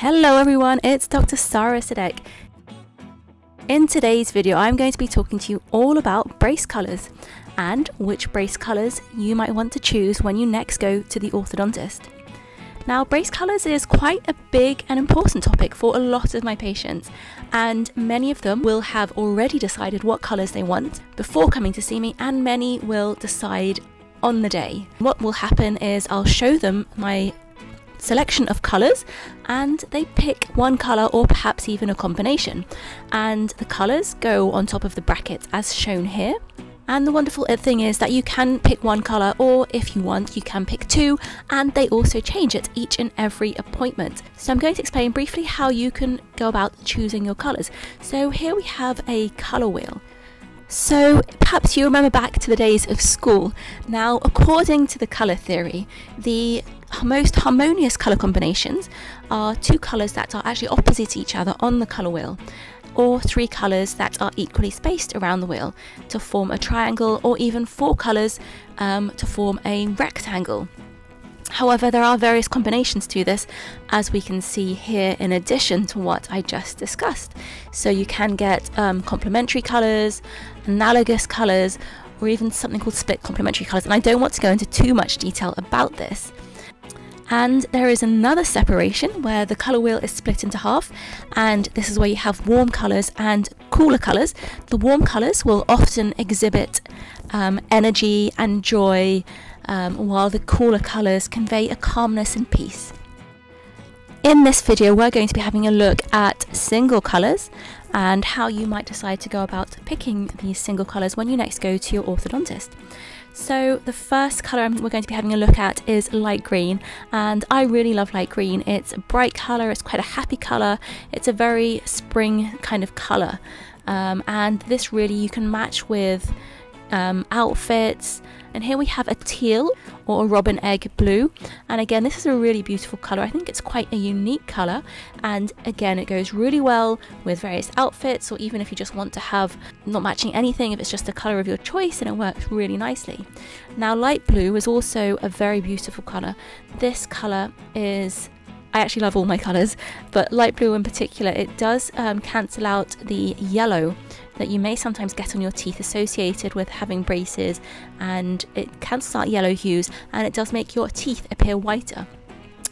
Hello everyone, it's Dr. Sarah Sadek. In today's video, I'm going to be talking to you all about brace colours and which brace colours you might want to choose when you next go to the orthodontist. Now, brace colours is quite a big and important topic for a lot of my patients, and many of them will have already decided what colours they want before coming to see me, and many will decide on the day. What will happen is I'll show them my selection of colours and they pick one colour or perhaps even a combination. And the colours go on top of the bracket as shown here. And the wonderful thing is that you can pick one colour or if you want you can pick two and they also change at each and every appointment. So I'm going to explain briefly how you can go about choosing your colours. So here we have a colour wheel. So perhaps you remember back to the days of school. Now according to the colour theory, the most harmonious colour combinations are two colours that are actually opposite each other on the colour wheel, or three colours that are equally spaced around the wheel to form a triangle, or even four colours um, to form a rectangle. However, there are various combinations to this, as we can see here in addition to what I just discussed. So you can get um, complementary colours, analogous colours, or even something called split complementary colours. And I don't want to go into too much detail about this. And there is another separation where the colour wheel is split into half, and this is where you have warm colours and cooler colours. The warm colours will often exhibit um, energy and joy, um, while the cooler colours convey a calmness and peace. In this video, we're going to be having a look at single colours and how you might decide to go about picking these single colours when you next go to your orthodontist. So the first colour we're going to be having a look at is light green and I really love light green. It's a bright colour, it's quite a happy colour, it's a very spring kind of colour um, and this really you can match with um, outfits and here we have a teal or a robin egg blue. And again this is a really beautiful color. I think it's quite a unique color. And again it goes really well with various outfits or even if you just want to have not matching anything if it's just the color of your choice and it works really nicely. Now light blue is also a very beautiful color. This color is I actually love all my colours, but light blue in particular, it does um, cancel out the yellow that you may sometimes get on your teeth associated with having braces, and it cancels out yellow hues and it does make your teeth appear whiter.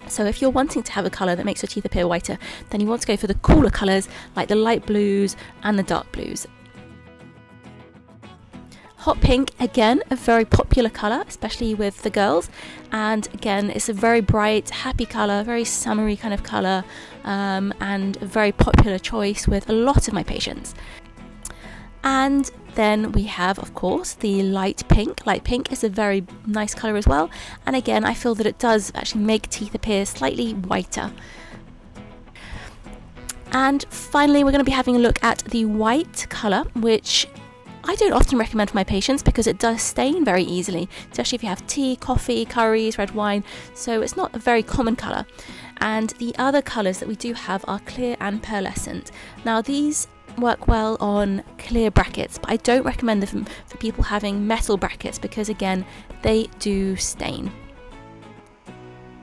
So if you're wanting to have a colour that makes your teeth appear whiter, then you want to go for the cooler colours like the light blues and the dark blues. Hot pink, again, a very popular colour, especially with the girls. And again, it's a very bright, happy colour, very summery kind of colour, um, and a very popular choice with a lot of my patients. And then we have, of course, the light pink. Light pink is a very nice colour as well. And again, I feel that it does actually make teeth appear slightly whiter. And finally, we're going to be having a look at the white colour, which I don't often recommend for my patients because it does stain very easily, especially if you have tea, coffee, curries, red wine, so it's not a very common colour. And the other colours that we do have are clear and pearlescent. Now these work well on clear brackets, but I don't recommend them for people having metal brackets because again, they do stain.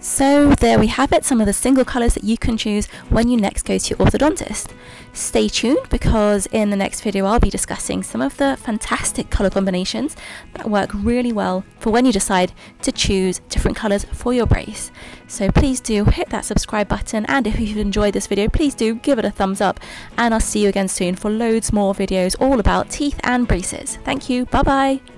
So there we have it, some of the single colours that you can choose when you next go to your orthodontist. Stay tuned because in the next video I'll be discussing some of the fantastic colour combinations that work really well for when you decide to choose different colours for your brace. So please do hit that subscribe button and if you've enjoyed this video please do give it a thumbs up and I'll see you again soon for loads more videos all about teeth and braces. Thank you, bye bye!